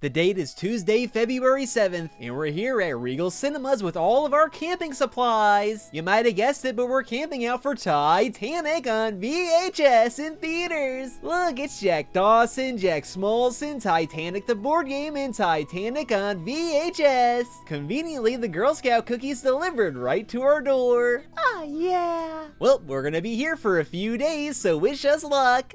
The date is Tuesday, February 7th, and we're here at Regal Cinemas with all of our camping supplies. You might have guessed it, but we're camping out for Titanic on VHS in theaters. Look, it's Jack Dawson, Jack Smolson, Titanic the board game, and Titanic on VHS. Conveniently, the Girl Scout cookies delivered right to our door. Oh, yeah. Well, we're gonna be here for a few days, so wish us luck.